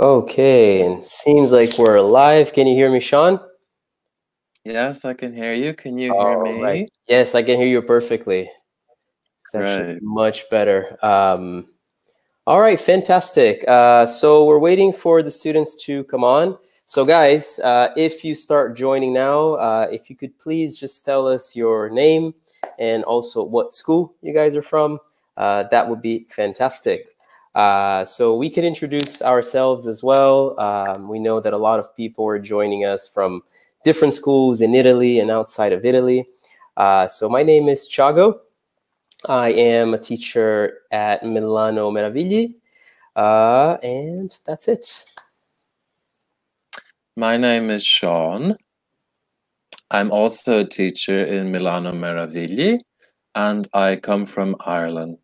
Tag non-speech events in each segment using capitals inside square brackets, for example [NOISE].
Okay, and seems like we're live. Can you hear me, Sean? Yes, I can hear you. Can you hear All me? right. Yes, I can hear you perfectly. It's actually Right. much better. Um, all right, fantastic. Uh, so we're waiting for the students to come on. So, guys, uh, if you start joining now, uh, if you could please just tell us your name and also what school you guys are from, uh, that would be fantastic. Uh, so we can introduce ourselves as well. Um, we know that a lot of people are joining us from different schools in Italy and outside of Italy. Uh, so my name is Tiago. I am a teacher at Milano Meravigli. Uh, and that's it. My name is Sean. I'm also a teacher in Milano Meravigli, and I come from Ireland.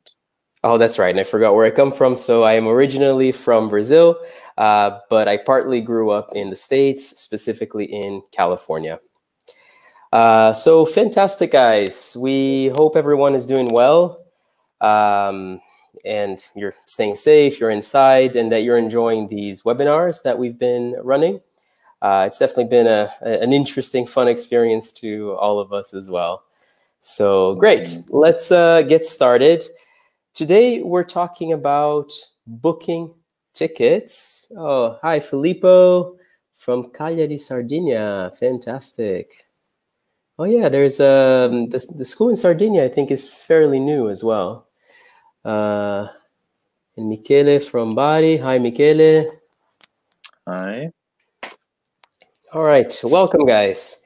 Oh, that's right. And I forgot where I come from. So I am originally from Brazil, uh, but I partly grew up in the States, specifically in California. Uh, so fantastic, guys. We hope everyone is doing well um, and you're staying safe, you're inside, and that you're enjoying these webinars that we've been running. Uh, it's definitely been a, an interesting, fun experience to all of us as well. So great. Let's uh, get started. Today we're talking about booking tickets. Oh, hi, Filippo from Cagliari, Sardinia. Fantastic. Oh yeah, there's um the, the school in Sardinia. I think is fairly new as well. Uh, and Michele from Bari. Hi, Michele. Hi. All right, welcome, guys.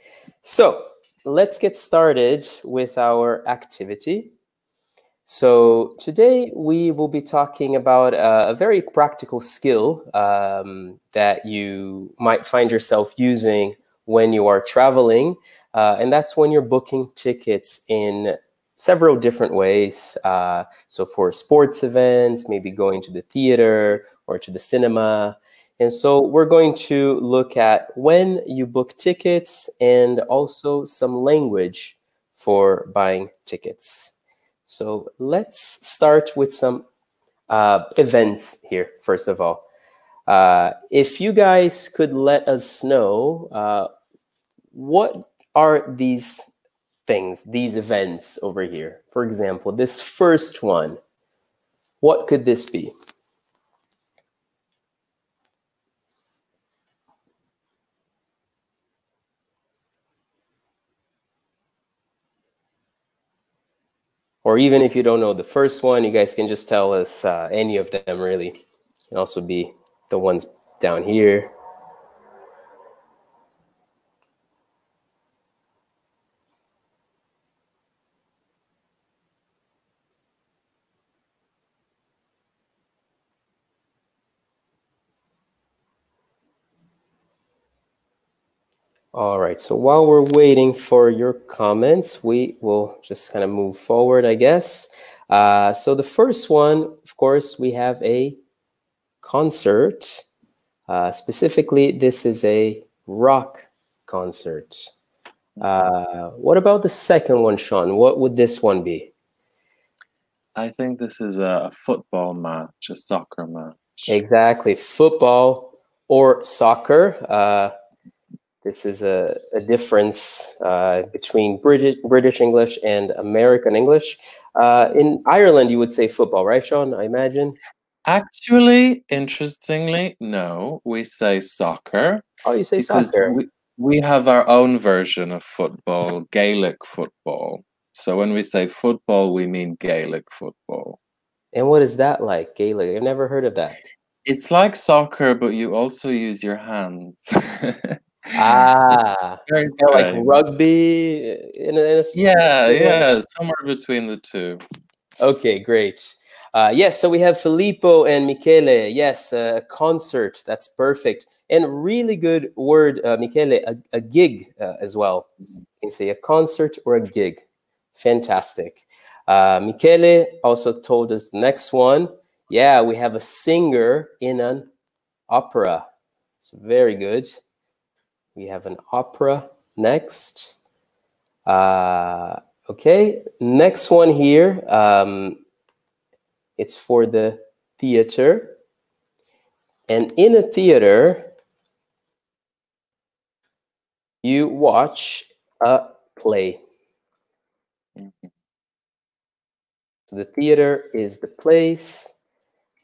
So let's get started with our activity. So today we will be talking about a, a very practical skill um, that you might find yourself using when you are traveling, uh, and that's when you're booking tickets in several different ways. Uh, so for sports events, maybe going to the theater or to the cinema. And so we're going to look at when you book tickets and also some language for buying tickets. So let's start with some uh, events here, first of all. Uh, if you guys could let us know uh, what are these things, these events over here? For example, this first one, what could this be? Or even if you don't know the first one, you guys can just tell us uh, any of them really. Can also be the ones down here. All right, so while we're waiting for your comments, we will just kind of move forward, I guess. Uh, so the first one, of course, we have a concert. Uh, specifically, this is a rock concert. Uh, what about the second one, Sean? What would this one be? I think this is a, a football match, a soccer match. Exactly, football or soccer. This is a, a difference uh, between British, British English and American English. Uh, in Ireland, you would say football, right, Sean? I imagine. Actually, interestingly, no, we say soccer Oh, you say soccer. we, we have our own version of football, Gaelic football. So when we say football, we mean Gaelic football. And what is that like, Gaelic? I've never heard of that. It's like soccer, but you also use your hands. [LAUGHS] Ah, [LAUGHS] like rugby in a, in a yeah, yeah, somewhere between the two. Okay, great. Uh, yes, so we have Filippo and Michele. Yes, a concert. That's perfect. And really good word, uh, Michele, a, a gig uh, as well. You can say a concert or a gig. Fantastic. Uh, Michele also told us the next one. Yeah, we have a singer in an opera. It's very good. We have an opera next. Uh, okay, next one here. Um, it's for the theater. And in a theater, you watch a play. So the theater is the place,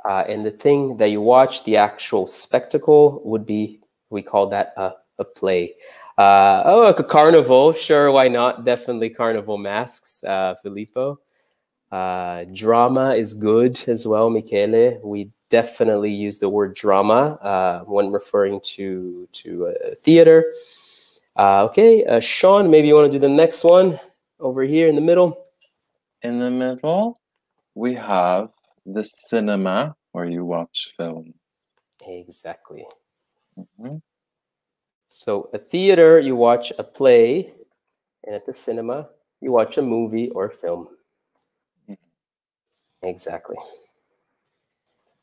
uh, and the thing that you watch, the actual spectacle, would be we call that a, a play. Uh, oh, like a carnival, sure, why not? Definitely carnival masks, uh, Filippo. Uh, drama is good as well, Michele. We definitely use the word drama uh, when referring to to a theater. Uh, okay, uh, Sean, maybe you want to do the next one over here in the middle. In the middle, we have the cinema where you watch films. Exactly. Mhm. So a theater, you watch a play, and at the cinema, you watch a movie or film. Mhm. Exactly.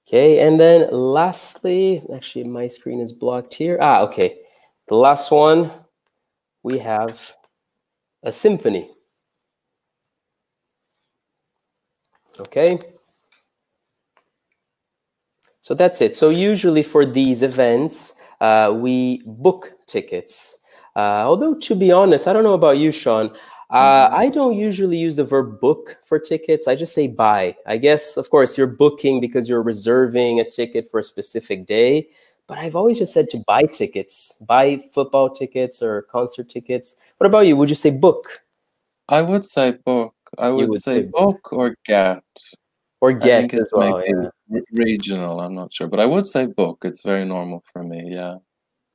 Okay, and then lastly, actually my screen is blocked here. Ah, okay. The last one, we have a symphony. Okay. So that's it. So usually for these events, uh, we book tickets. Uh, although to be honest, I don't know about you, Sean. Uh, Mhm. I don't usually use the verb book for tickets. I just say buy. I guess, of course, you're booking because you're reserving a ticket for a specific day. But I've always just said to buy tickets, buy football tickets or concert tickets. What about you? Would you say book I would say book. I would, would say say book. or get. or get as well? Yeah. regional. I'm not sure, but I would say book. It's very normal for me. Yeah.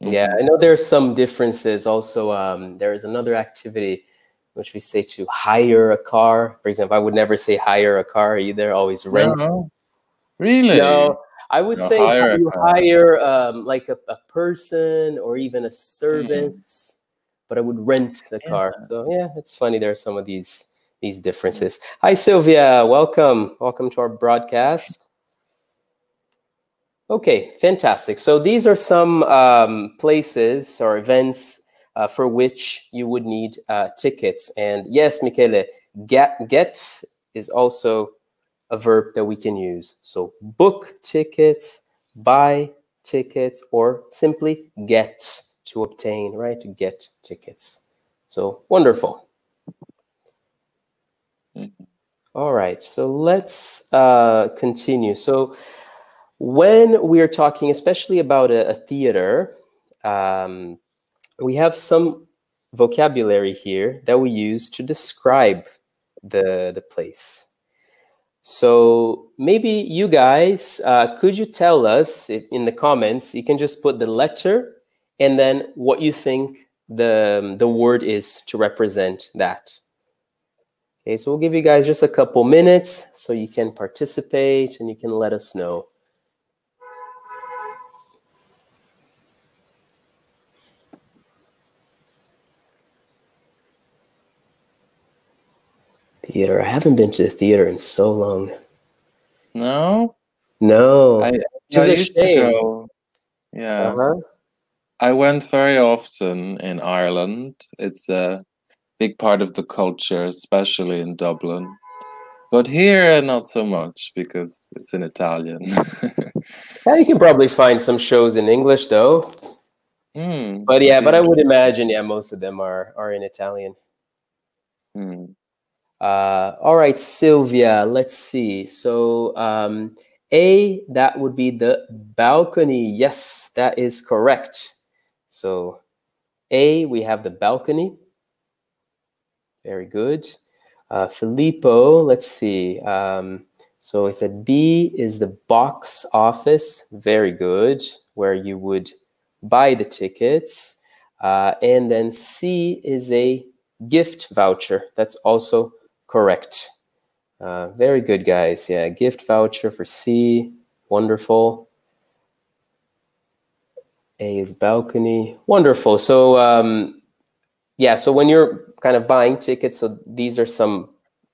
Yeah, Mhm. I know there's some differences. Also, um, there is another activity which we say to hire a car. For example, I would never say hire a car either. Always rent. No, really? No, I would No, say hire you hire um, like a, a person or even a Mm. service, but I would rent the car. So yeah, it's funny. There are some of these these differences. Hi, Sylvia. Welcome. Welcome to our broadcast. Okay, fantastic. So these are some um, places or events uh, for which you would need uh, tickets. And yes, Michele, get get is also a verb that we can use. So book tickets, buy tickets, or simply get to obtain, right? To get tickets. So wonderful. Mhm. All right, so let's uh, continue. So, when we are talking, especially about a, a theater, um, we have some vocabulary here that we use to describe the the place. So maybe you guys uh, could you tell us in the comments? You can just put the letter and then what you think the the word is to represent that. Okay, so we'll give you guys just a couple minutes so you can participate and you can let us know. Theater. I haven't been to the theater in so long. No, No. I, I used to go. Yeah, Uh-huh. I went very often in Ireland. It's a big part of the culture, especially in Dublin. But here, not so much because it's in Italian. [LAUGHS] Yeah, you can probably find some shows in English though. Hmm, But yeah, but I would imagine yeah, most of them are are in Italian. Hmm. Uh, all right, Sylvia, let's see. So, um, A, that would be the balcony. Yes, that is correct. So, A, we have the balcony. Very good. Uh, Filippo, let's see. Um, so, I said B is the box office. Very good. Where you would buy the tickets. Uh, and then C is a gift voucher. That's also correct. Uh, very good, guys. Yeah, gift voucher for C. Wonderful. A is balcony. Wonderful. So, um, yeah, so when you're kind of buying tickets, so these are some,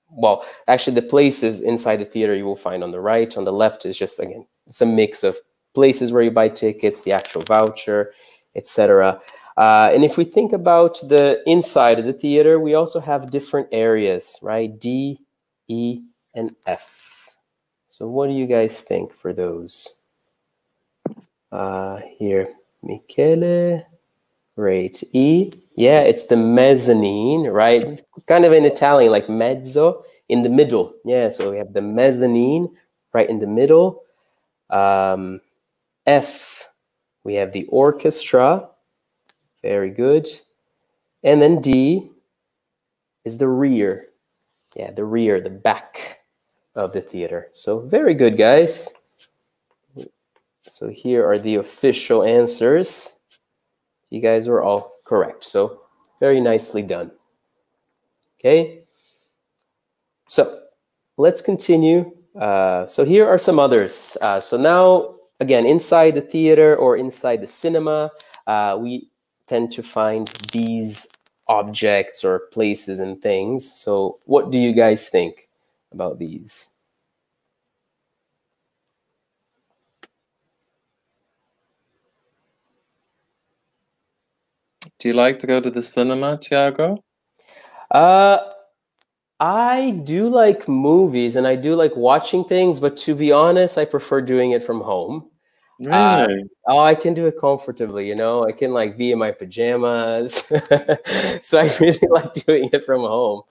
well, actually, the places inside the theater you will find on the right. On the left is just, again, it's a mix of places where you buy tickets, the actual voucher, etc. Uh, and if we think about the inside of the theater, we also have different areas, right? D, E, and F. So what do you guys think for those? Uh, here, Michele. Great. E. Yeah, it's the mezzanine, right? Kind of in Italian, like mezzo, in the middle. Yeah, so we have the mezzanine right in the middle. Um, F. We have the orchestra. Very good. And then D is the rear. Yeah, the rear, the back of the theater. So very good, guys. So here are the official answers. You guys were all correct. So very nicely done. Okay. So let's continue. Uh, so here are some others. Uh, so now, again, inside the theater or inside the cinema, uh, we tend to find these objects or places and things. So what do you guys think about these? Do you like to go to the cinema, Tiago? Uh, I do like movies and I do like watching things, but to be honest, I prefer doing it from home. Uh, oh, I can do it comfortably, you know. I can like be in my pajamas, [LAUGHS] so I really [LAUGHS] like doing it from home.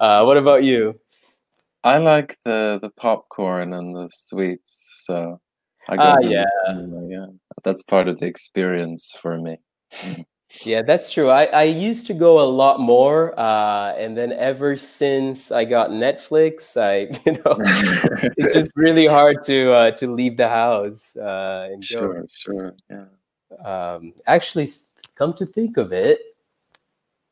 Uh, what about you? I like the the popcorn and the sweets, so I go Ah, yeah. yeah. That's part of the experience for me. Yeah, that's true. I, I used to go a lot more, uh, and then ever since I got Netflix, I [LAUGHS] you know [LAUGHS] it's just really hard to uh, to leave the house uh, and go. Sure, sure, yeah. Um, actually, come to think of it,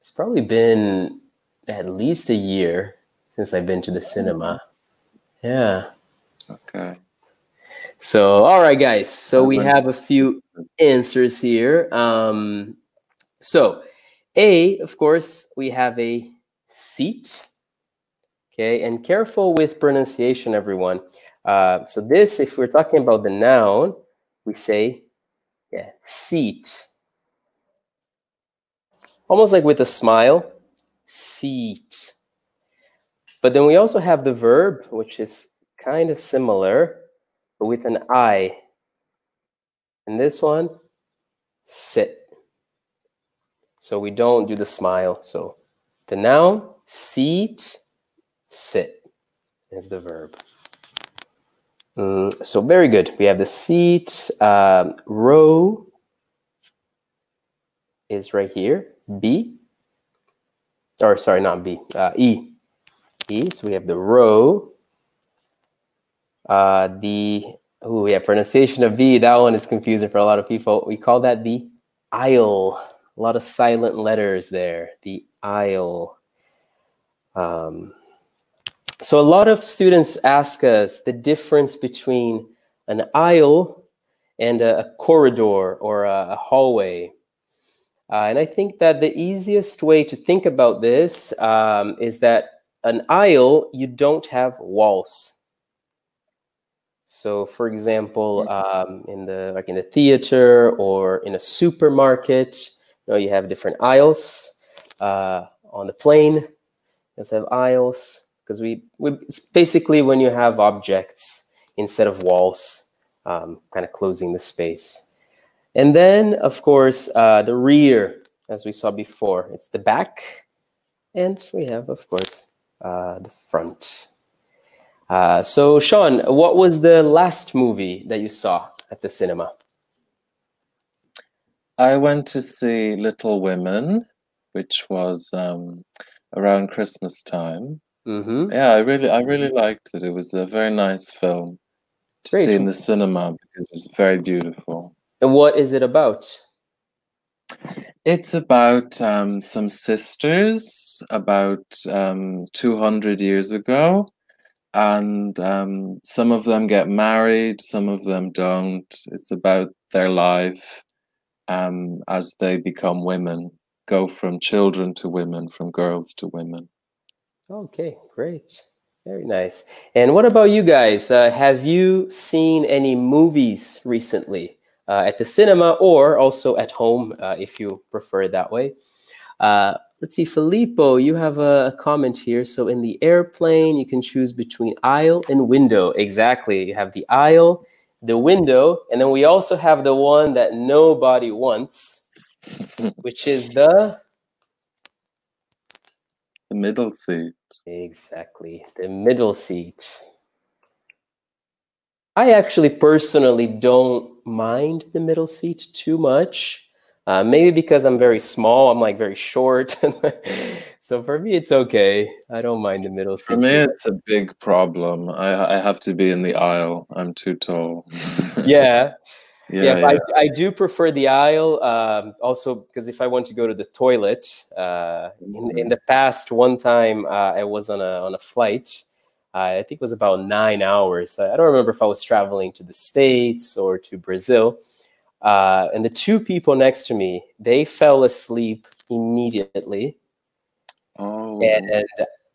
it's probably been at least a year since I've been to the cinema. Yeah. Okay. So, all right, guys. So we have a few [LAUGHS] answers here. Um, so, A, of course, we have a seat. Okay, and careful with pronunciation, everyone. Uh, so this, if we're talking about the noun, we say, yeah, seat. Almost like with a smile, seat. But then we also have the verb, which is kind of similar, but with an I. And this one, sit. So we don't do the smile. So the noun, seat, sit is the verb. Mm, so very good. We have the seat. Um, row is right here. B. Or sorry, not B. Uh, e. E. So we have the row. Uh, the oh yeah, pronunciation of V. That one is confusing for a lot of people. We call that the aisle. A lot of silent letters there. The aisle. Um, so a lot of students ask us the difference between an aisle and a, a corridor or a, a hallway. Uh, and I think that the easiest way to think about this um, is that an aisle, you don't have walls. So, for example, um, in the like in the theater or in a supermarket, you have different aisles. Uh, on the plane, you also have aisles because we, we it's basically when you have objects instead of walls, um, kind of closing the space. And then, of course, uh, the rear, as we saw before, it's the back, and we have, of course, uh, the front. Uh, so, Sean, what was the last movie that you saw at the cinema? I went to see Little Women, which was um, around Christmas time. Mm-hmm. Yeah, I really, I really liked it. It was a very nice film to Great. see in the cinema because it was very beautiful. And what is it about? It's about um, some sisters about um, 200 years ago, and um, some of them get married, some of them don't. It's about their life um, as they become women, go from children to women, from girls to women. Okay, great. Very nice. And what about you guys? Uh, have you seen any movies recently uh, at the cinema or also at home uh, if you prefer it that way? Uh, let's see, Filippo, you have a comment here. So in the airplane, you can choose between aisle and window. Exactly. You have the aisle, the window, and then we also have the one that nobody wants, [LAUGHS] which is the the middle seat. Exactly, the middle seat. I actually personally don't mind the middle seat too much. Uh, maybe because I'm very small, I'm like very short. [LAUGHS] so for me, it's okay. I don't mind the middle seat. For me, it's a big problem. I, I have to be in the aisle. I'm too tall. [LAUGHS] yeah. Yeah, yeah, yeah. I, I, do prefer the aisle. Um, also, because if I want to go to the toilet, uh, in, in mm-hmm. the past, one time uh, I was on a on a flight. Uh, I think it was about nine hours. I don't remember if I was traveling to the states or to Brazil. Uh, and the two people next to me, they fell asleep immediately. Oh. And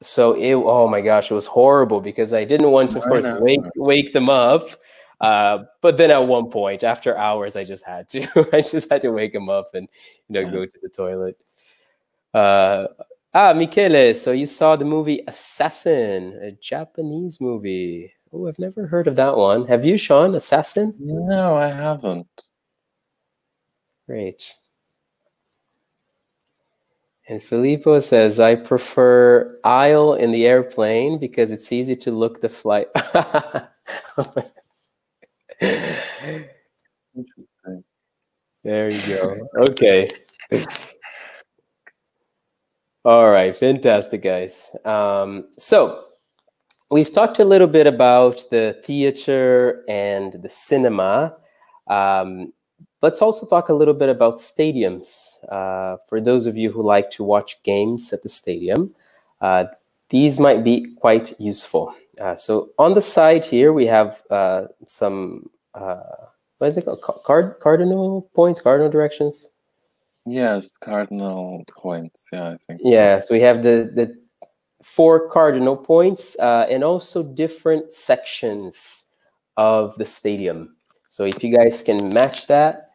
so it, oh my gosh, it was horrible because I didn't want to, of course, wake wake them up. Uh, but then at one point, after hours, I just had to. [LAUGHS] I just had to wake them up and you know go to the toilet. Uh, ah, Michele, so you saw the movie Assassin, a Japanese movie. Oh, I've never heard of that one. Have you, Sean? Assassin? No, I haven't. Great. And Filippo says, I prefer aisle in the airplane because it's easy to look the flight. Interesting. There you go. Okay. All right. Fantastic, guys. Um, so we've talked a little bit about the theater and the cinema. Um, Let's also talk a little bit about stadiums. Uh, for those of you who like to watch games at the stadium, uh, these might be quite useful. Uh, so on the side here, we have uh, some, uh, what is it called? Card, cardinal points, cardinal directions? Yes, cardinal points. Yeah, I think so. Yeah, so we have the, the four cardinal points uh, and also different sections of the stadium. So if you guys can match that,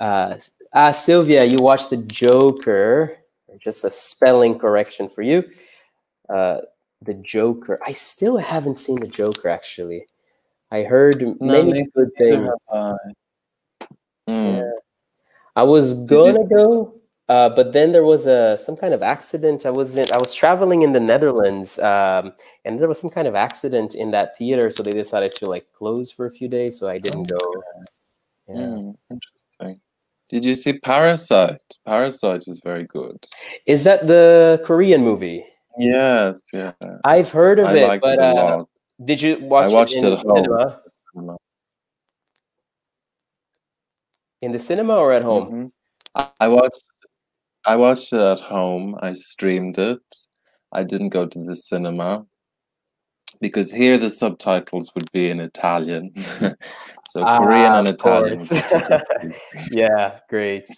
uh, ah, Sylvia, you watched the Joker. Just a spelling correction for you. Uh, the Joker. I still haven't seen the Joker. Actually, I heard no, many good things. Uh, mm. yeah. I was gonna go, uh, but then there was a some kind of accident. I was in, I was traveling in the Netherlands, um, and there was some kind of accident in that theater, so they decided to like close for a few days. So I didn't go. Yeah. Mm, interesting. Did you see Parasite? Parasite was very good. Is that the Korean movie? Yes, yeah. I've heard of I it, but it uh, did you watch I watched it, in it at cinema? home. In the cinema or at home? Mm -hmm. I watched I watched it at home. I streamed it. I didn't go to the cinema because here the subtitles would be in Italian. [LAUGHS] [LAUGHS] so ah, Korean and Italian. [LAUGHS] yeah, great.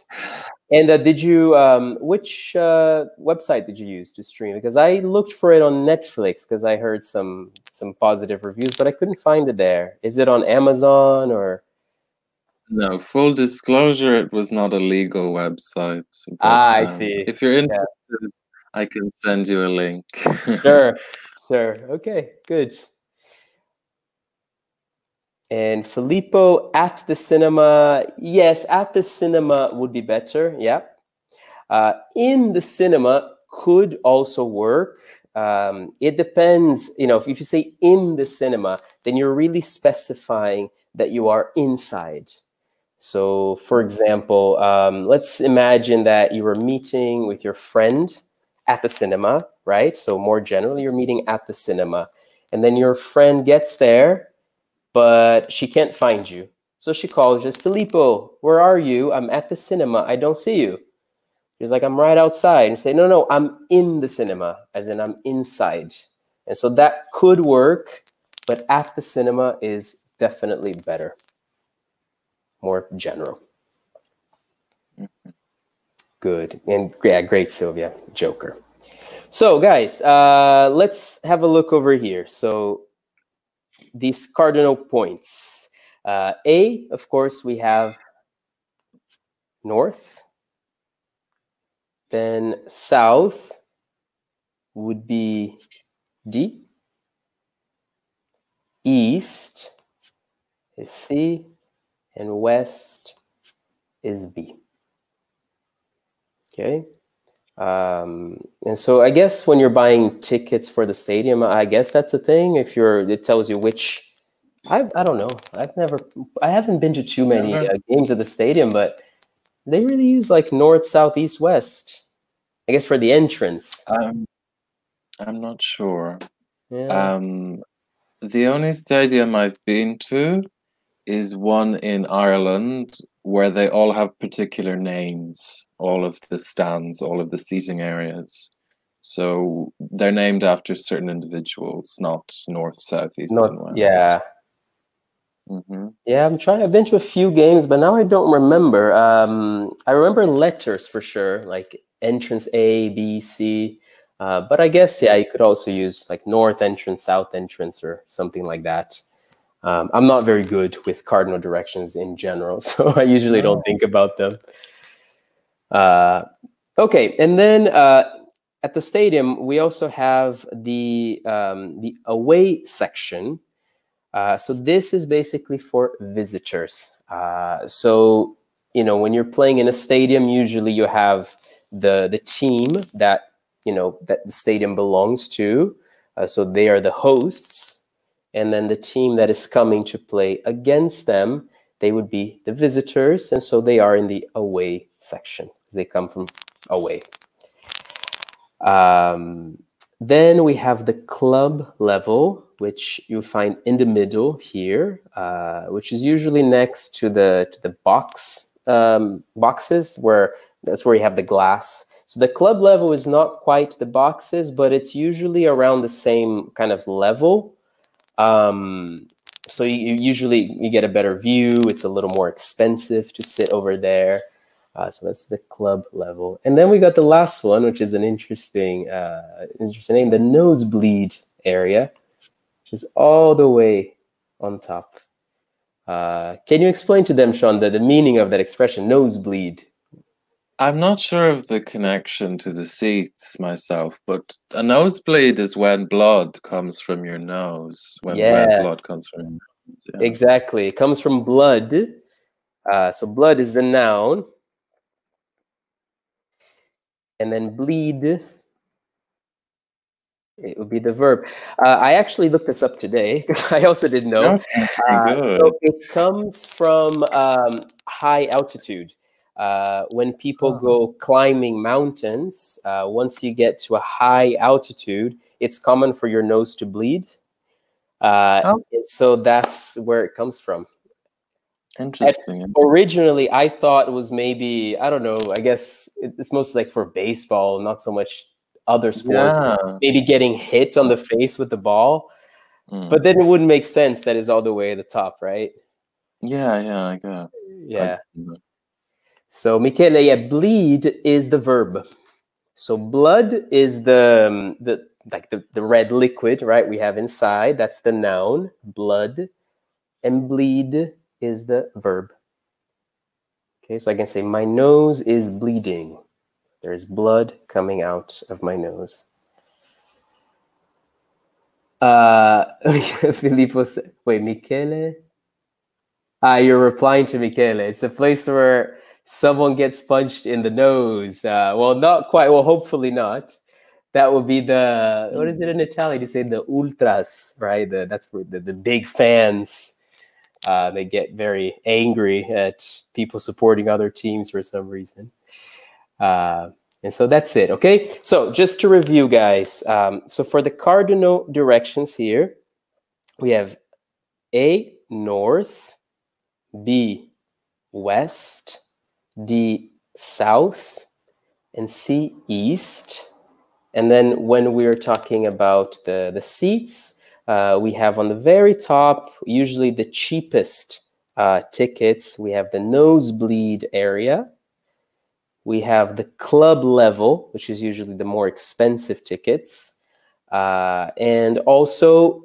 And uh, did you, um, which uh, website did you use to stream? Because I looked for it on Netflix because I heard some some positive reviews, but I couldn't find it there. Is it on Amazon or? No, full disclosure, it was not a legal website. But, ah, I um, see. If you're interested, yeah. I can send you a link. sure. Okay, good. And Filippo at the cinema. Yes, at the cinema would be better. Yeah. Uh, in the cinema could also work. Um, it depends, you know, if, if you say in the cinema, then you're really specifying that you are inside. So, for example, um, let's imagine that you were meeting with your friend at the cinema, right? So more generally, you're meeting at the cinema. And then your friend gets there, but she can't find you. So she calls just, Filippo, where are you? I'm at the cinema. I don't see you. She's like, I'm right outside. And say, no, no, I'm in the cinema, as in I'm inside. And so that could work, but at the cinema is definitely better, more general. Good. And yeah, great, Sylvia. Joker. So, guys, uh, let's have a look over here. So, these cardinal points. Uh, a, of course, we have north. Then south would be D. East is C, and west is B. Okay. Um, and so I guess when you're buying tickets for the stadium, I guess that's a thing. If you're, it tells you which. I I don't know. I've never. I haven't been to too many uh, games at the stadium, but they really use like north, south, east, west. I guess for the entrance. Um, I'm not sure. Yeah. Um, the only stadium I've been to is one in Ireland where they all have particular names, all of the stands, all of the seating areas. So they're named after certain individuals, not north, south, east, North- and west. yeah. hmm Yeah, I'm trying. I've been to a few games, but now I don't remember. Um, I remember letters for sure, like entrance A, B, C. Uh, but I guess yeah, you could also use like north entrance, south entrance, or something like that. Um, I'm not very good with cardinal directions in general, [LAUGHS] so I usually don't Oh. think about them. Uh, okay, and then uh, at the stadium we also have the um, the away section. Uh, so this is basically for visitors. Uh, so you know when you're playing in a stadium, usually you have the the team that you know that the stadium belongs to. Uh, so they are the hosts, and then the team that is coming to play against them, they would be the visitors, and so they are in the away section because they come from away. Um, then we have the club level, which you find in the middle here, uh, which is usually next to the to the box um, boxes, where that's where you have the glass. So the club level is not quite the boxes, but it's usually around the same kind of level. Um, so you, usually you get a better view. It's a little more expensive to sit over there. Uh, so that's the club level, and then we got the last one, which is an interesting, uh, interesting name, the nosebleed area, which is all the way on top. Uh, can you explain to them, Sean, the, the meaning of that expression, nosebleed? I'm not sure of the connection to the seats myself, but a nosebleed is when blood comes from your nose. When Yeah. red blood comes from your nose. Yeah. Exactly, it comes from blood. Uh, so blood is the noun, and then bleed it would be the verb. Uh, I actually looked this up today [LAUGHS] because I also didn't know. Uh, so it comes from um, high altitude. Uh, when people Oh. go climbing mountains, uh, once you get to a high altitude, it's common for your nose to bleed. Uh, Oh. so that's where it comes from. Interesting. Originally, I thought it was maybe, I don't know, I guess it- it's mostly like for baseball, not so much other sports. Yeah. Maybe getting hit on the face with the ball. Mm. But then it wouldn't make sense that is all the way at the top, right? yeah, yeah, I guess. Yeah. know. So, Michele, yeah, bleed is the verb. So, blood is the um, the like the, the red liquid, right? We have inside. That's the noun, blood, and bleed is the verb. Okay, so I can say my nose is bleeding. There's blood coming out of my nose. Uh, [LAUGHS] Filippo, wait, Michele? Ah, you're replying to Michele. It's a place where someone gets punched in the nose. Uh, well, not quite. Well, hopefully not. That would be the what is it in Italian? You say the ultras, right? The, that's for the, the big fans. Uh, they get very angry at people supporting other teams for some reason. Uh, and so that's it. Okay. So just to review, guys. Um, so for the cardinal directions here, we have A north, B west, D south, and C east. And then when we're talking about the, the seats, uh, we have on the very top, usually the cheapest uh, tickets, we have the nosebleed area. We have the club level, which is usually the more expensive tickets. Uh, and also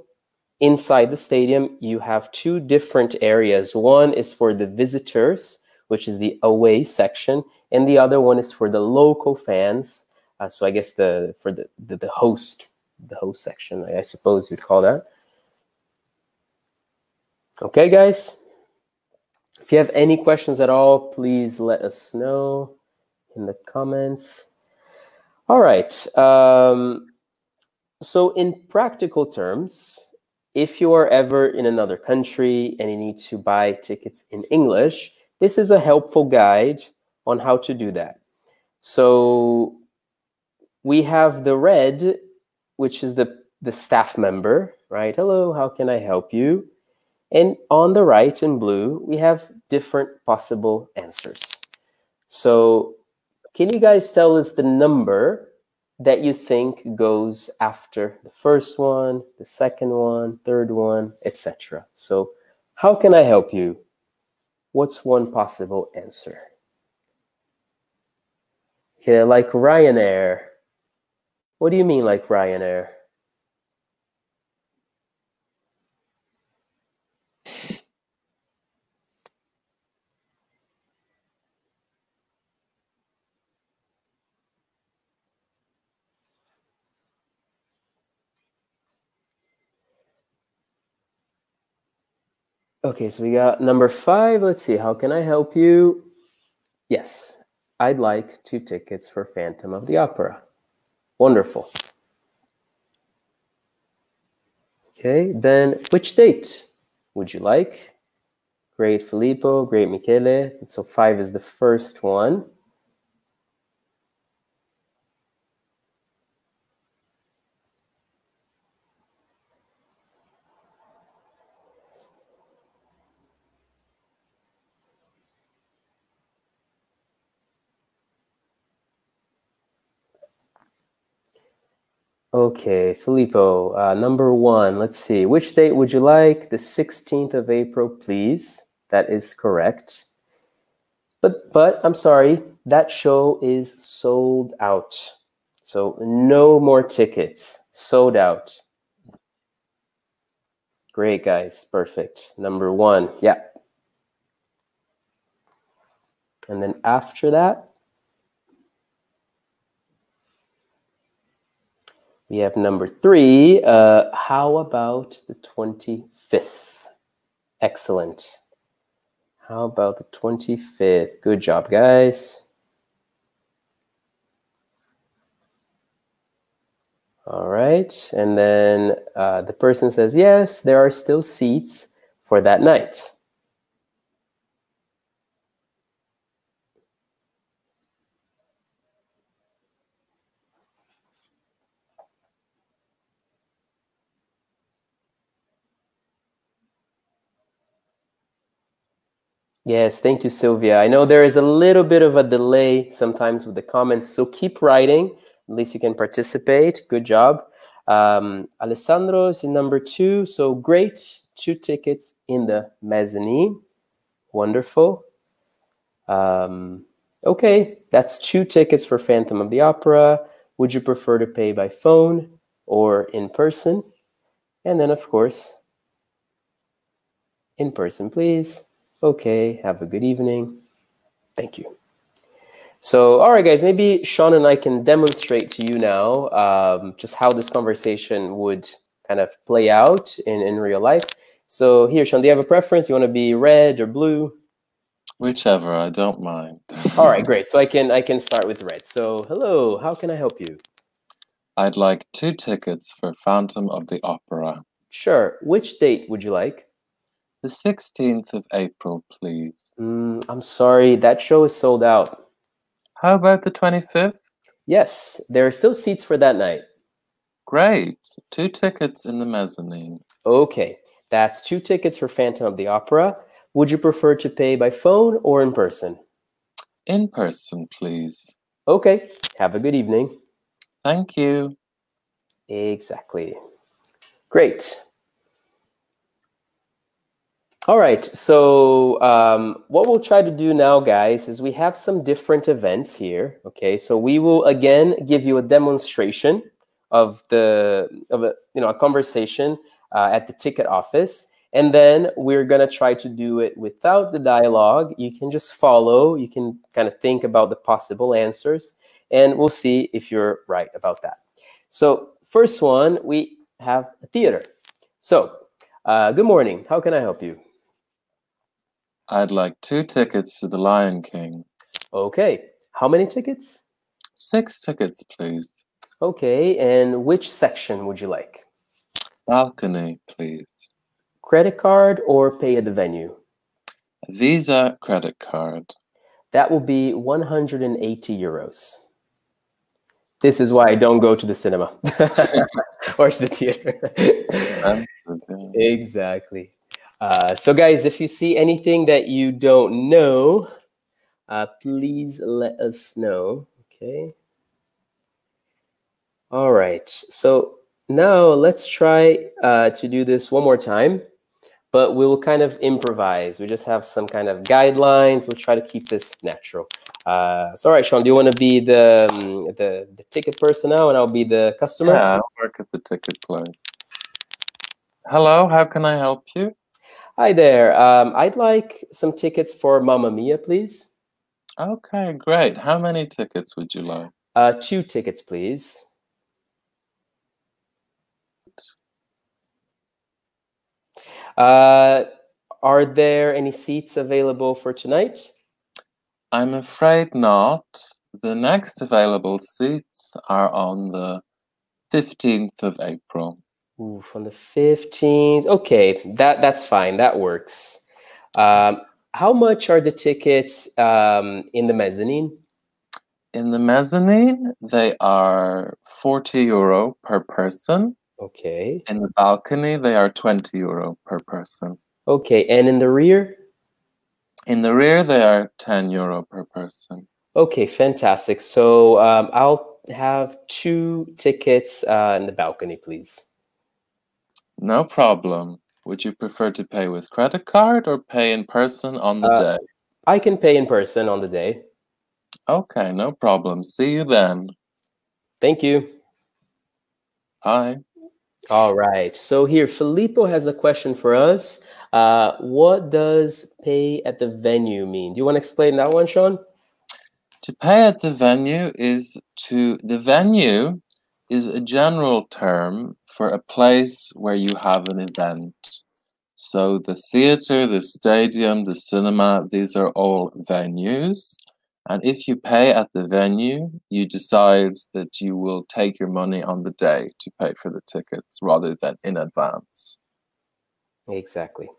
inside the stadium, you have two different areas. One is for the visitors, which is the away section, and the other one is for the local fans. Uh, so I guess the for the, the the host, the host section, I suppose you'd call that. Okay, guys. If you have any questions at all, please let us know in the comments. All right. Um, so, in practical terms, if you are ever in another country and you need to buy tickets in English, this is a helpful guide on how to do that. So, we have the red, which is the, the staff member, right? Hello, how can I help you? And on the right in blue, we have different possible answers. So, can you guys tell us the number that you think goes after the first one, the second one, third one, etc.? So, how can I help you? What's one possible answer? Okay, like Ryanair. What do you mean, like Ryanair? Okay, so we got number five. Let's see. How can I help you? Yes, I'd like two tickets for Phantom of the Opera. Wonderful. Okay, then which date would you like? Great, Filippo. Great, Michele. And so five is the first one. Okay, Filippo, uh, number one, let's see. Which date would you like? The 16th of April, please. That is correct. But, but I'm sorry, that show is sold out. So no more tickets, sold out. Great, guys, perfect. Number one, yeah. And then after that, We have number three. Uh, how about the 25th? Excellent. How about the 25th? Good job, guys. All right. And then uh, the person says, yes, there are still seats for that night. Yes, thank you, Sylvia. I know there is a little bit of a delay sometimes with the comments, so keep writing. At least you can participate. Good job. Um, Alessandro is in number two, so great. Two tickets in the mezzanine. Wonderful. Um, okay, that's two tickets for Phantom of the Opera. Would you prefer to pay by phone or in person? And then, of course, in person, please. Okay, have a good evening. Thank you. So, all right, guys, maybe Sean and I can demonstrate to you now um, just how this conversation would kind of play out in, in real life. So here, Sean, do you have a preference? You want to be red or blue? Whichever, I don't mind. all right, [LAUGHS] great. So I can I can start with red. So hello, how can I help you? I'd like two tickets for Phantom of the Opera. Sure. Which date would you like? The 16th of April, please. Mm, I'm sorry, that show is sold out. How about the 25th? Yes, there are still seats for that night. Great. Two tickets in the mezzanine. Okay, that's two tickets for Phantom of the Opera. Would you prefer to pay by phone or in person? In person, please. Okay, have a good evening. Thank you. Exactly. Great. All right, so um, what we'll try to do now, guys, is we have some different events here. Okay, so we will again give you a demonstration of the of a you know a conversation uh, at the ticket office, and then we're gonna try to do it without the dialogue. You can just follow. You can kind of think about the possible answers, and we'll see if you're right about that. So first one, we have a theater. So uh, good morning. How can I help you? I'd like two tickets to the Lion King. Okay. How many tickets? Six tickets, please. Okay. And which section would you like? Balcony, please. Credit card or pay at the venue? Visa credit card. That will be 180 euros. This is why I don't go to the cinema [LAUGHS] or to the theater. exactly. Uh, so, guys, if you see anything that you don't know, uh, please let us know. Okay. All right. So now let's try uh, to do this one more time, but we'll kind of improvise. We just have some kind of guidelines. We'll try to keep this natural. Uh, so, all right, Sean, do you want to be the, um, the the ticket person now, and I'll be the customer? Yeah, I'll work at the ticket place. Hello, how can I help you? Hi there. Um, I'd like some tickets for Mamma Mia, please. Okay, great. How many tickets would you like? Uh, two tickets, please. Uh, are there any seats available for tonight? I'm afraid not. The next available seats are on the 15th of April. Ooh, on the 15th. Okay, that that's fine. That works. Um, how much are the tickets um, in the mezzanine? In the mezzanine, they are 40 euro per person. Okay. In the balcony, they are 20 euro per person. Okay, and in the rear? In the rear, they are 10 euro per person. Okay, fantastic. So um, I'll have two tickets uh, in the balcony, please. No problem. Would you prefer to pay with credit card or pay in person on the Uh, day? I can pay in person on the day. Okay, no problem. See you then. Thank you. Bye. All right. So here, Filippo has a question for us. Uh, what does pay at the venue mean? Do you want to explain that one, Sean? To pay at the venue is to the venue is a general term for a place where you have an event. So the theater, the stadium, the cinema, these are all venues. And if you pay at the venue, you decide that you will take your money on the day to pay for the tickets rather than in advance. Exactly.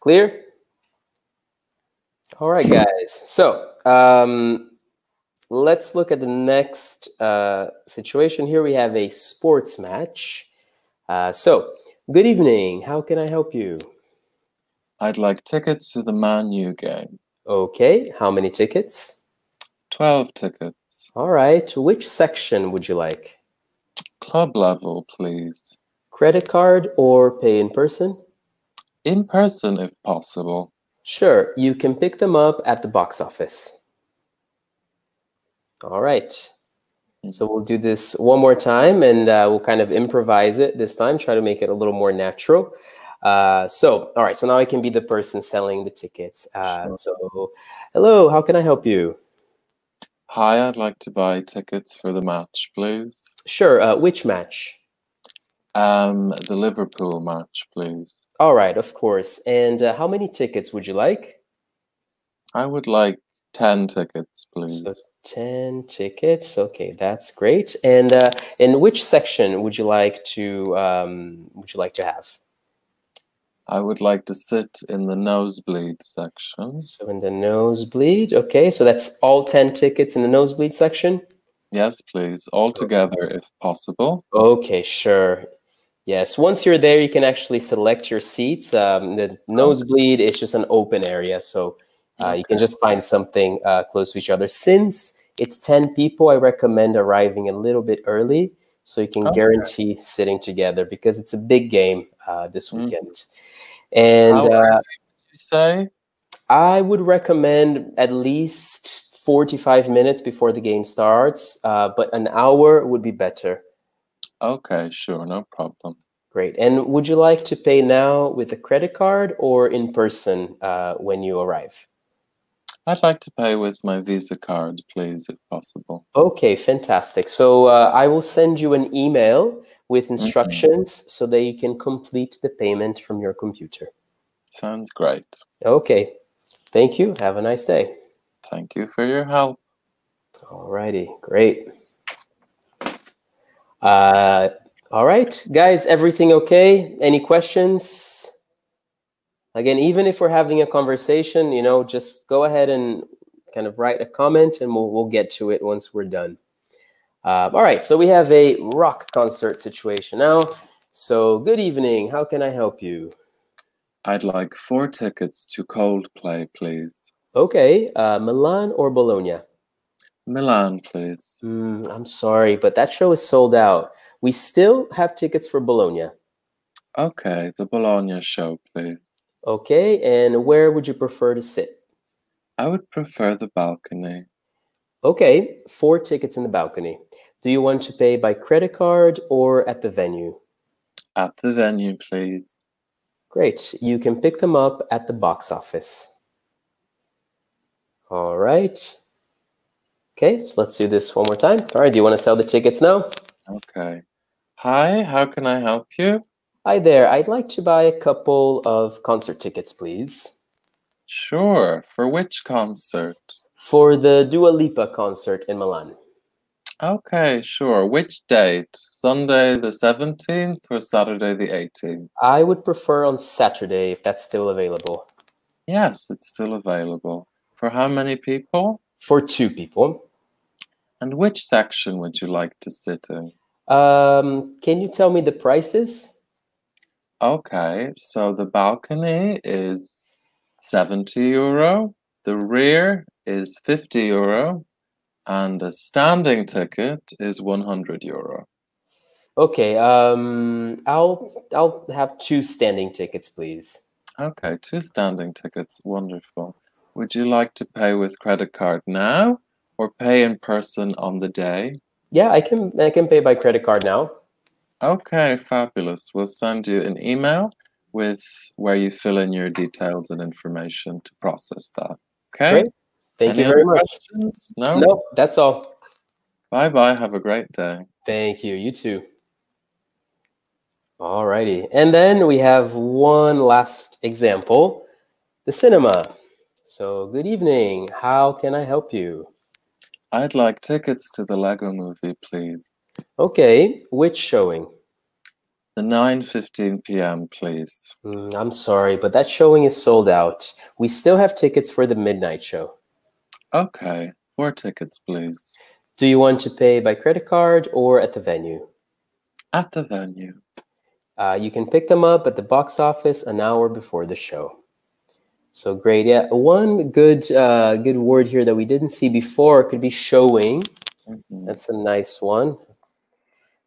Clear? All right, guys. So um, let's look at the next uh, situation here. We have a sports match. Uh, so, good evening. How can I help you? I'd like tickets to the Man U game. Okay. How many tickets? 12 tickets. All right. Which section would you like? Club level, please. Credit card or pay in person? In person, if possible. Sure. You can pick them up at the box office. All right. So we'll do this one more time and uh, we'll kind of improvise it this time, try to make it a little more natural. Uh, so, all right. So now I can be the person selling the tickets. Uh, Sure. So, hello. How can I help you? Hi, I'd like to buy tickets for the match, please. Sure. Uh, which match? Um, the Liverpool match, please. All right. Of course. And uh, how many tickets would you like? I would like 10 tickets, So please. 10 tickets. Okay, that's great. And uh, in which section would you like to um, would you like to have? I would like to sit in the nosebleed section. So in the nosebleed. Okay, so that's all 10 tickets in the nosebleed section. Yes, please. All together, if possible. Okay, sure. Yes, once you're there, you can actually select your seats. Um, the nosebleed is just an open area, so uh, you can just find something uh, close to each other. Since it's 10 people, I recommend arriving a little bit early so you can Okay. guarantee sitting together because it's a big game uh, this Mm. weekend. And How uh, say? I would recommend at least 45 minutes before the game starts, uh, but an hour would be better. Okay, sure, no problem. Great. And would you like to pay now with a credit card or in person uh, when you arrive? I'd like to pay with my Visa card, please, if possible. Okay, fantastic. So uh, I will send you an email with instructions so that you can complete the payment from your computer. Sounds great. Okay. Thank you. Have a nice day. Thank you for your help. Alrighty, great. Uh, all right, guys, everything okay? Any questions? Again, even if we're having a conversation, you know, just go ahead and kind of write a comment and we'll, we'll get to it once we're done. Uh, all right, so we have a rock concert situation now. So, good evening. How can I help you? I'd like four tickets to Coldplay, please. Okay, uh, Milan or Bologna? Milan, please. Mm, I'm sorry, but that show is sold out. We still have tickets for Bologna. Okay, the Bologna show, please. Okay, and where would you prefer to sit? I would prefer the balcony. Okay, four tickets in the balcony. Do you want to pay by credit card or at the venue? At the venue, please. Great. You can pick them up at the box office. All right. Okay, so let's do this one more time. All right, do you want to sell the tickets now? Okay. Hi, how can I help you? Hi there. I'd like to buy a couple of concert tickets, please. Sure. For which concert? For the Dua Lipa concert in Milan. Okay, sure. Which date? Sunday the 17th or Saturday the 18th? I would prefer on Saturday if that's still available. Yes, it's still available. For how many people? For two people. And which section would you like to sit in? Um, can you tell me the prices? Okay, so the balcony is 70 euro, the rear is 50 euro, and a standing ticket is 100 euro. Okay, um, I'll I'll have two standing tickets, please. Okay, two standing tickets, wonderful. Would you like to pay with credit card now or pay in person on the day? Yeah, I can I can pay by credit card now. Okay, fabulous. We'll send you an email with where you fill in your details and information to process that. Okay? Great. Thank Any you very much. questions? No? Nope, that's all. Bye bye. Have a great day. Thank you. You too. All righty. And then we have one last example the cinema. So, good evening. How can I help you? I'd like tickets to the Lego movie, please. Okay, which showing? The 9:15 p.m., please. Mm, I'm sorry, but that showing is sold out. We still have tickets for the midnight show. Okay, four tickets, please. Do you want to pay by credit card or at the venue? At the venue. Uh, you can pick them up at the box office an hour before the show. So great. Yeah, one good uh, good word here that we didn't see before could be showing. Mhm. That's a nice one.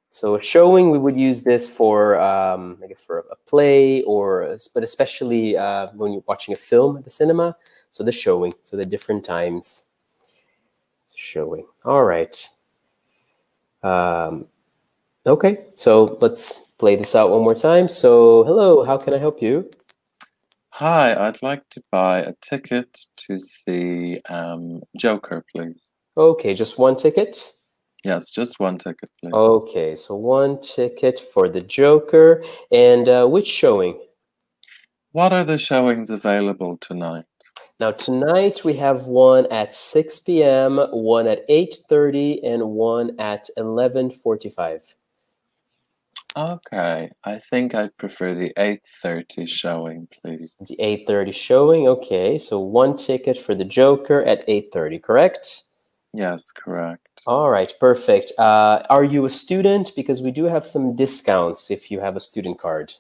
So a showing, we would use this for, um, I guess, for a play, or but especially uh, when you're watching a film at the cinema. So the showing, so the different times. Showing. All right. Um, okay, so let's play this out one more time. So hello, how can I help you? Hi, I'd like to buy a ticket to see um, Joker, please. Okay, just one ticket. Yes, just one ticket, please. Okay, so one ticket for the Joker, and uh, which showing? What are the showings available tonight? Now tonight we have one at 6 p.m., one at 8:30, and one at 11:45. Okay, I think I'd prefer the 8:30 showing, please. The 8:30 showing. Okay, so one ticket for the Joker at 8:30, correct? Yes, correct. All right, perfect. Uh, are you a student? Because we do have some discounts if you have a student card.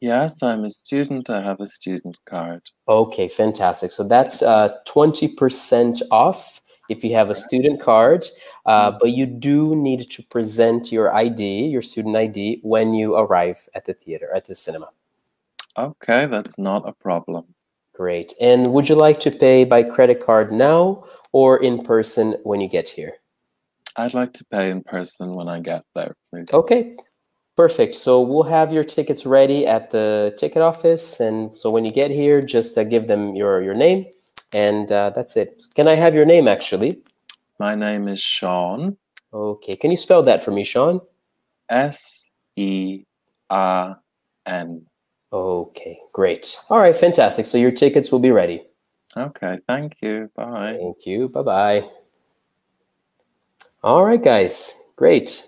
Yes, I'm a student. I have a student card. Okay, fantastic. So that's uh, 20% off if you have a student card, uh, but you do need to present your ID, your student ID, when you arrive at the theater, at the cinema. Okay, that's not a problem. Great. And would you like to pay by credit card now or in person when you get here? I'd like to pay in person when I get there, please. Okay, perfect. So we'll have your tickets ready at the ticket office, and so when you get here, just uh, give them your your name, and uh, that's it. Can I have your name actually? My name is Sean. Okay, can you spell that for me, Sean? S E A N. Okay, great. All right, fantastic. So your tickets will be ready. Okay, thank you. Bye. Thank you. Bye bye. All right, guys. Great.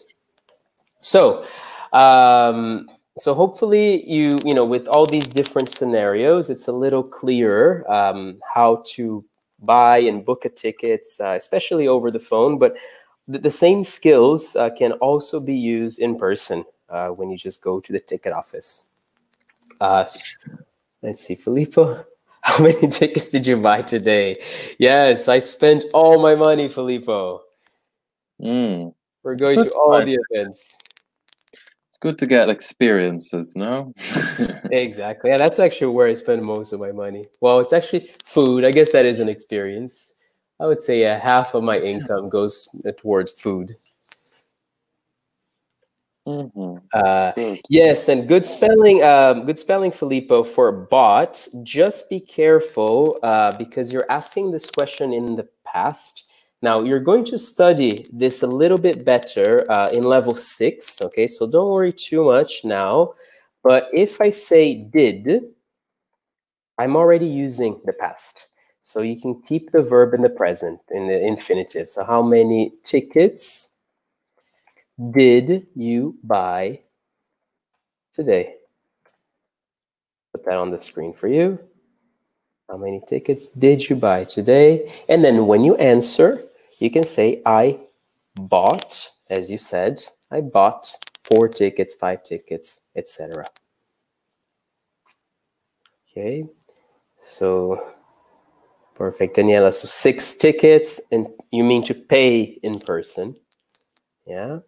So, um, so hopefully you you know with all these different scenarios, it's a little clearer um, how to buy and book a ticket, uh, especially over the phone. But the, the same skills uh, can also be used in person uh, when you just go to the ticket office. Uh, let's see, Filippo. [LAUGHS] How many tickets did you buy today? Yes, I spent all my money, Filippo. Mm. We're going to all the events. It's good to get experiences, no? [LAUGHS] exactly. Yeah, that's actually where I spend most of my money. Well, it's actually food. I guess that is an experience. I would say yeah, half of my income goes towards food. Mm-hmm. Uh, yes, and good spelling. Um, good spelling, Filippo, for bot. Just be careful uh, because you're asking this question in the past. Now you're going to study this a little bit better uh, in level six. Okay, so don't worry too much now. But if I say did, I'm already using the past. So you can keep the verb in the present, in the infinitive. So how many tickets did you buy today? Put that on the screen for you. How many tickets did you buy today? And then when you answer, you can say, I bought, as you said, I bought four tickets, five tickets, etc. Okay, so perfect, Daniela. So six tickets, and you mean to pay in person. Yeah.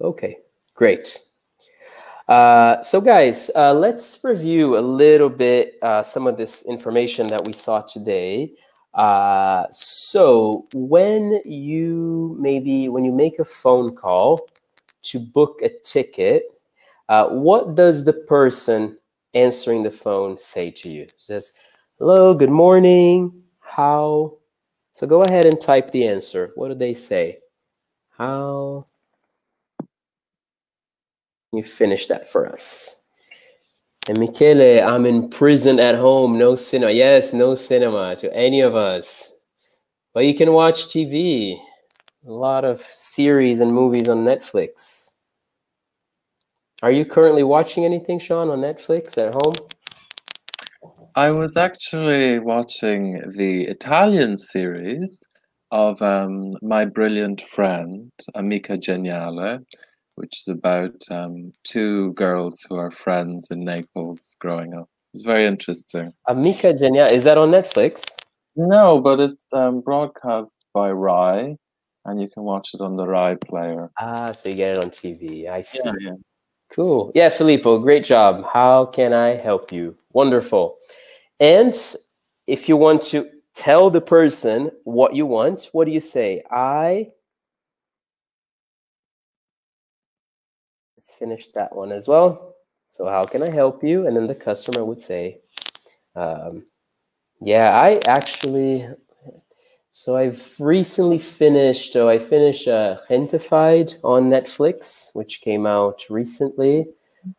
Okay, great. Uh, so guys, uh, let's review a little bit uh, some of this information that we saw today. Uh, so when you maybe when you make a phone call to book a ticket, uh, what does the person answering the phone say to you? It says, "Hello, good morning. How?" So go ahead and type the answer. What do they say? How? You finish that for us. And Michele, I'm in prison at home. No cinema. Yes, no cinema to any of us. But you can watch TV. A lot of series and movies on Netflix. Are you currently watching anything, Sean, on Netflix at home? I was actually watching the Italian series of um, My Brilliant Friend, Amica Geniale, which is about um, two girls who are friends in Naples growing up. It's very interesting. Amica Genia, is that on Netflix? No, but it's um, broadcast by Rai, and you can watch it on the Rai player. Ah, so you get it on TV. I see. Yeah, yeah. Cool. Yeah, Filippo, great job. How can I help you? Wonderful. And if you want to tell the person what you want, what do you say? I. Let's finish that one as well. So, how can I help you? And then the customer would say, um, Yeah, I actually. So I've recently finished. So I finished uh, Gentefied on Netflix, which came out recently.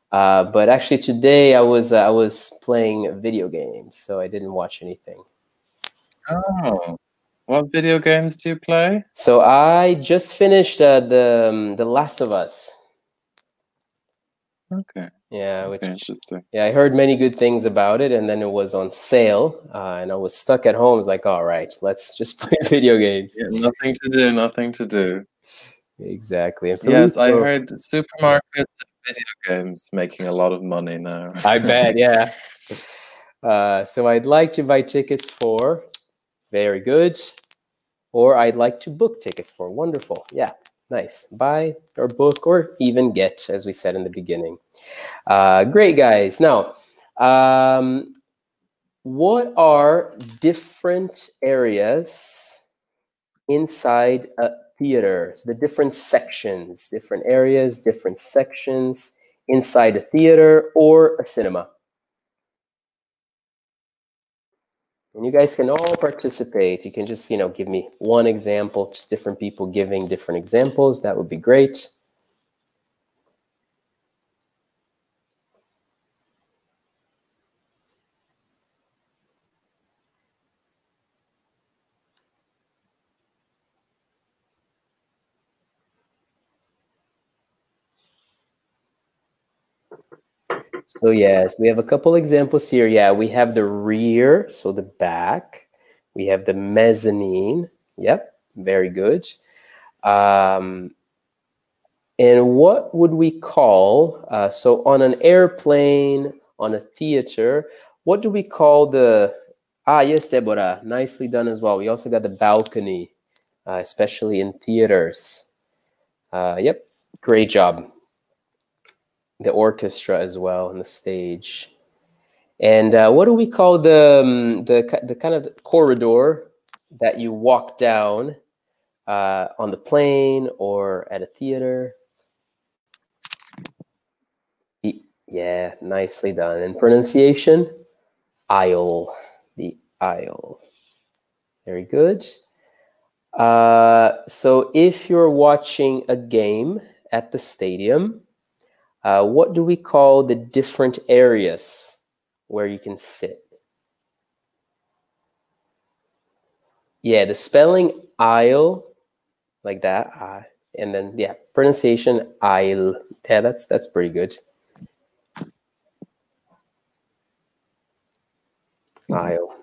Uh, but actually today I was uh, I was playing video games, so I didn't watch anything. Oh, what video games do you play? So I just finished uh, the um, the Last of Us. Okay, Yeah, which okay, interesting. yeah I heard many good things about it, and then it was on sale, uh, and I was stuck at home. It's like, all right, let's [LAUGHS] just play video games. Yeah, nothing to do, nothing to do. Exactly. And Yes, I heard supermarkets and video games making a lot of money now. I bet, [LAUGHS] yeah. Uh, so I'd like to buy tickets for. Very good. Or I'd like to book tickets for. Wonderful. Yeah, nice. Buy or book or even get, as we said in the beginning. Uh, great, guys. Now, um, what are different areas inside a theater? So the different sections, different areas, different sections inside a theater or a cinema. And you guys can all participate. You can just, you know, give me one example, just different people giving different examples. That would be great. So yes, we have a couple examples here. Yeah, we have the rear, so the back. We have the mezzanine. Yep, very good. Um, and what would we call, uh, so on an airplane, on a theater, what do we call the, ah, yes, Deborah, nicely done as well. We also got the balcony, uh, especially in theaters. Uh, yep, great job. The orchestra as well, and the stage. And uh, what do we call the, um, the, the kind of corridor that you walk down uh, on the plane or at a theater? Yeah, nicely done. And pronunciation, aisle, the aisle. Very good. Uh, so if you're watching a game at the stadium, uh, what do we call the different areas where you can sit? Yeah, the spelling aisle, like that, uh, and then yeah, pronunciation aisle. Yeah, that's that's pretty good. Aisle.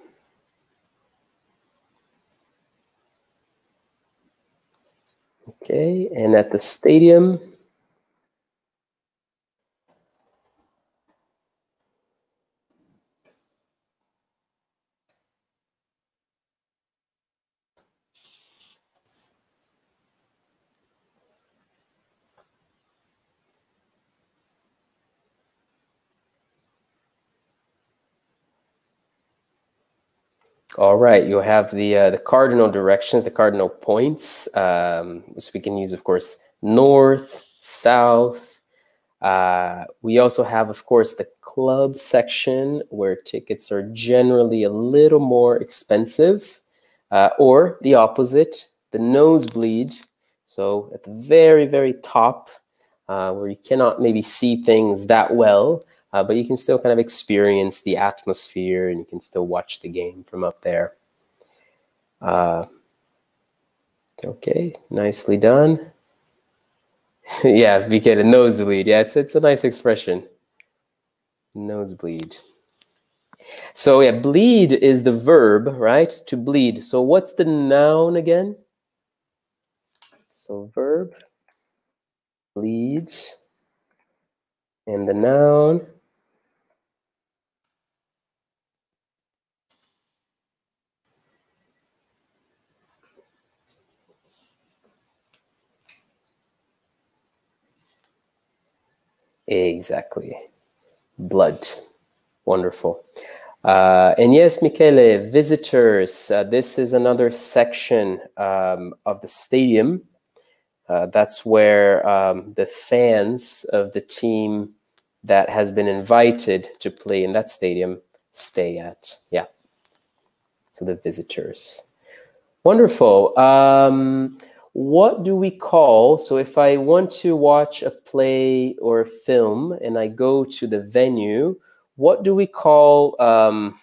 Okay, and at the stadium, All right, you have the uh, the cardinal directions, the cardinal points. Um, so we can use, of course, north, south. Uh, we also have, of course, the club section where tickets are generally a little more expensive, uh, or the opposite, the nosebleed. So at the very, very top, uh, where you cannot maybe see things that well, uh, but you can still kind of experience the atmosphere and you can still watch the game from up there. Uh, okay, nicely done. [LAUGHS] yeah, we get a nosebleed. Yeah, it's, it's a nice expression. Nosebleed. So yeah, bleed is the verb, right? To bleed. So what's the noun again? So verb, bleeds, and the noun Exactly. Blood. Wonderful. Uh, and yes, Michele, visitors. Uh, this is another section um, of the stadium. Uh, that's where um, the fans of the team that has been invited to play in that stadium stay at. Yeah. So the visitors. Wonderful. Um, what do we call so if i want to watch a play or a film and i go to the venue what do we call um,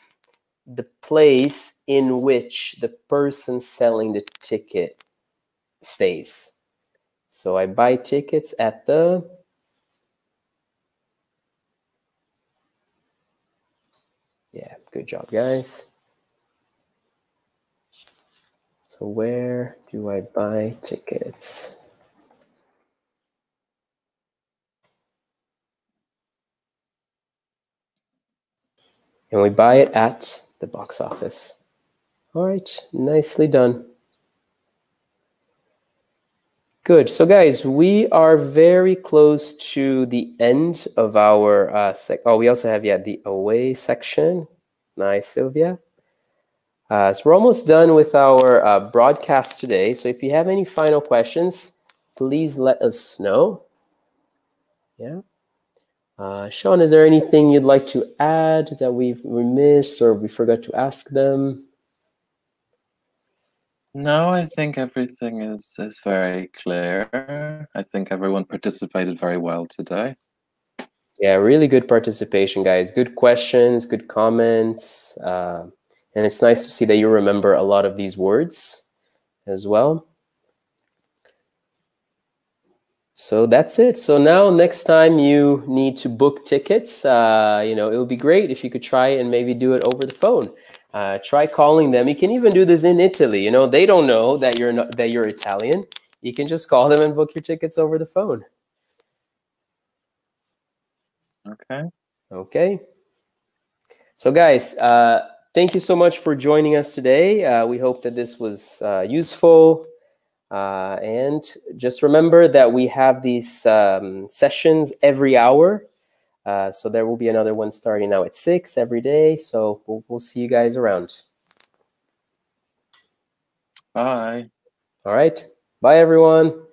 the place in which the person selling the ticket stays? So i buy tickets at the yeah good job guys So where do I buy tickets? And we buy it at the box office. All right, nicely done. Good. So, guys, we are very close to the end of our uh, sec. Oh, we also have yeah the away section. Nice, Sylvia. Uh, so we're almost done with our uh, broadcast today. So if you have any final questions, please let us know. Yeah. Uh, Sean, is there anything you'd like to add that we've we missed or we forgot to ask them? No, I think everything is, is very clear. I think everyone participated very well today. Yeah, really good participation, guys. Good questions, good comments. Uh, and it's nice to see that you remember a lot of these words as well. So that's it. So now next time you need to book tickets, uh, you know, it would be great if you could try and maybe do it over the phone. Uh, try calling them. You can even do this in Italy. You know, they don't know that you're not, that you're Italian. You can just call them and book your tickets over the phone. Okay. Okay. So guys, uh, thank you so much for joining us today. Uh, we hope that this was uh, useful. Uh, and just remember that we have these um, sessions every hour. Uh, so there will be another one starting now at six every day. So we'll, we'll see you guys around. Bye. All right. Bye, everyone.